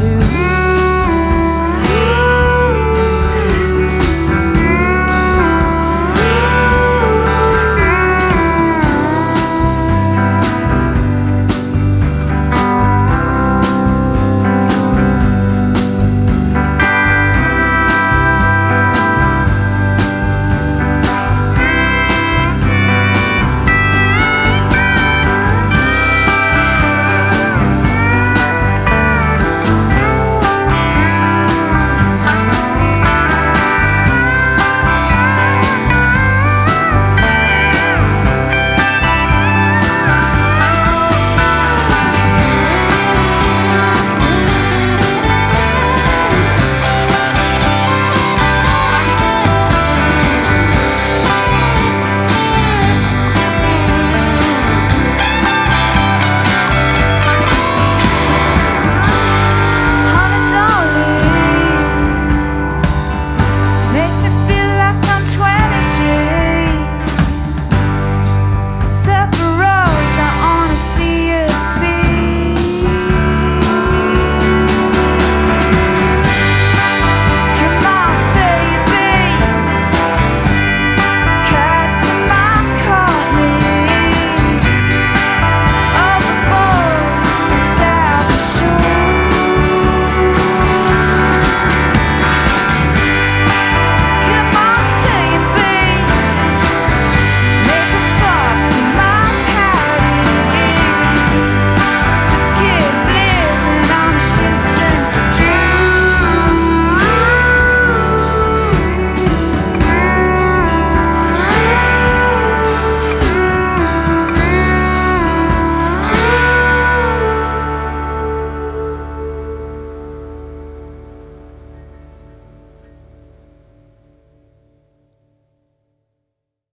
to